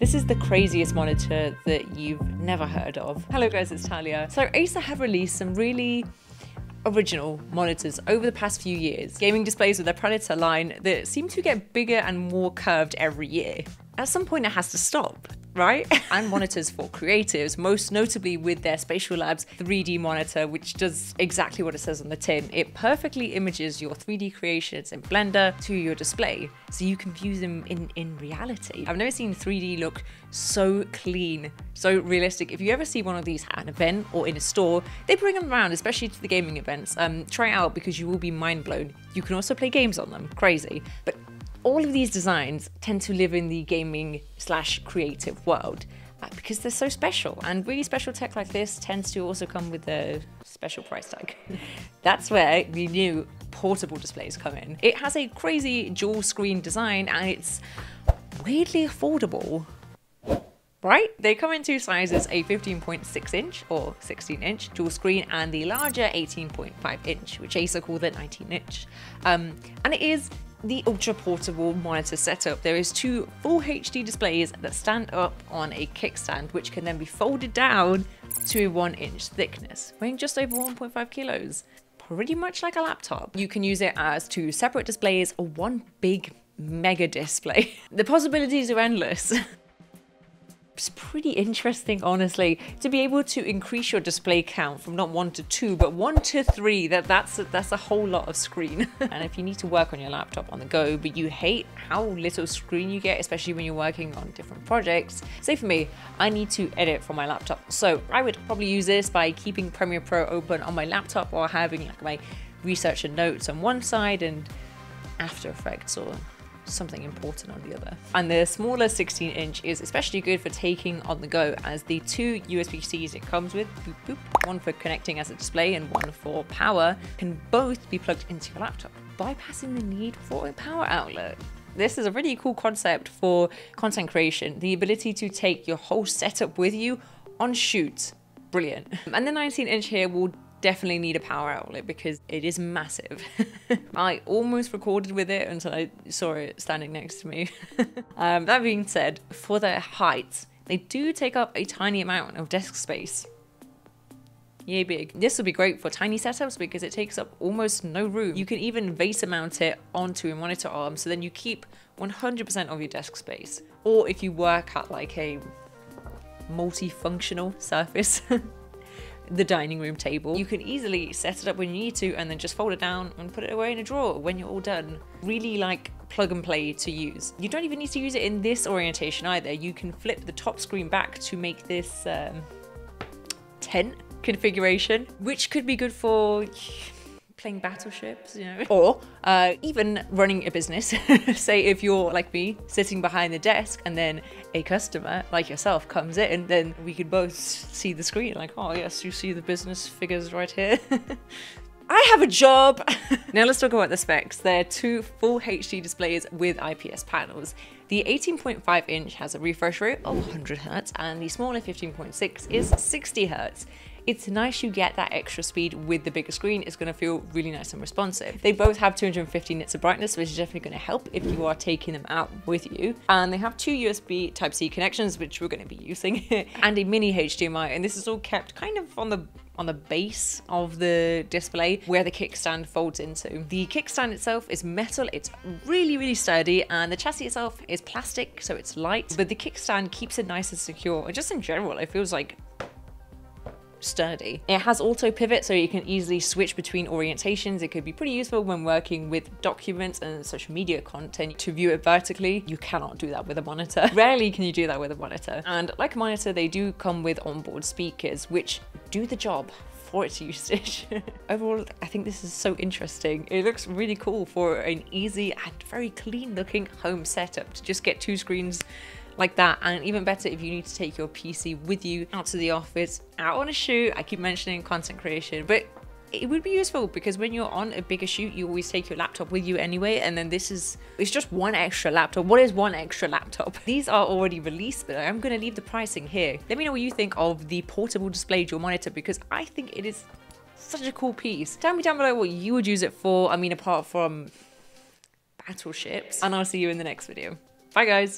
This is the craziest monitor that you've never heard of. Hello guys, it's Talia. So Acer have released some really original monitors over the past few years. Gaming displays with their Predator line that seem to get bigger and more curved every year. At some point it has to stop right? and monitors for creatives, most notably with their Spatial Labs 3D monitor, which does exactly what it says on the tin. It perfectly images your 3D creations in Blender to your display, so you can view them in, in reality. I've never seen 3D look so clean, so realistic. If you ever see one of these at an event or in a store, they bring them around, especially to the gaming events. Um, try it out because you will be mind blown. You can also play games on them, crazy. But all of these designs tend to live in the gaming slash creative world uh, because they're so special. And really special tech like this tends to also come with a special price tag. That's where the new portable displays come in. It has a crazy dual screen design and it's weirdly affordable. Right? They come in two sizes, a 15.6 inch or 16 inch dual screen and the larger 18.5 inch, which Acer call the 19 inch. Um, and it is the ultra portable monitor setup, there is two full HD displays that stand up on a kickstand, which can then be folded down to a one inch thickness, weighing just over 1.5 kilos. Pretty much like a laptop. You can use it as two separate displays or one big mega display. the possibilities are endless. it's pretty interesting, honestly, to be able to increase your display count from not one to two, but one to three. That that's a, that's a whole lot of screen. and if you need to work on your laptop on the go, but you hate how little screen you get, especially when you're working on different projects. Say for me, I need to edit from my laptop, so I would probably use this by keeping Premiere Pro open on my laptop or having like my research and notes on one side and After Effects or something important on the other. And the smaller 16 inch is especially good for taking on the go as the two USB-Cs it comes with, boop, boop, one for connecting as a display and one for power, can both be plugged into your laptop, bypassing the need for a power outlet. This is a really cool concept for content creation, the ability to take your whole setup with you on shoot. Brilliant. And the 19 inch here will definitely need a power outlet because it is massive. I almost recorded with it until I saw it standing next to me. um, that being said, for their height, they do take up a tiny amount of desk space. Yay big. This would be great for tiny setups because it takes up almost no room. You can even VESA mount it onto a monitor arm so then you keep 100% of your desk space. Or if you work at like a multifunctional surface, the dining room table. You can easily set it up when you need to and then just fold it down and put it away in a drawer when you're all done. Really like plug and play to use. You don't even need to use it in this orientation either. You can flip the top screen back to make this um, tent configuration, which could be good for playing battleships, you know, or uh, even running a business. Say if you're like me, sitting behind the desk, and then a customer like yourself comes in, then we could both see the screen. Like, oh yes, you see the business figures right here. I have a job. now let's talk about the specs. They're two full HD displays with IPS panels. The 18.5 inch has a refresh rate of 100 Hz and the smaller 15.6 is 60 Hz it's nice you get that extra speed with the bigger screen. It's going to feel really nice and responsive. They both have 250 nits of brightness, which is definitely going to help if you are taking them out with you. And they have two USB Type-C connections, which we're going to be using, and a mini HDMI. And this is all kept kind of on the on the base of the display where the kickstand folds into. The kickstand itself is metal, it's really, really sturdy, and the chassis itself is plastic, so it's light, but the kickstand keeps it nice and secure. Just in general, it feels like sturdy. It has auto pivot so you can easily switch between orientations. It could be pretty useful when working with documents and social media content to view it vertically. You cannot do that with a monitor. Rarely can you do that with a monitor. And like a monitor, they do come with onboard speakers, which do the job for its usage. Overall, I think this is so interesting. It looks really cool for an easy and very clean looking home setup to just get two screens like that. And even better if you need to take your PC with you out to the office, out on a shoot. I keep mentioning content creation, but it would be useful because when you're on a bigger shoot, you always take your laptop with you anyway. And then this is, it's just one extra laptop. What is one extra laptop? These are already released, but I'm going to leave the pricing here. Let me know what you think of the portable display dual monitor because I think it is such a cool piece. Tell me down below what you would use it for. I mean, apart from battleships. And I'll see you in the next video. Bye guys.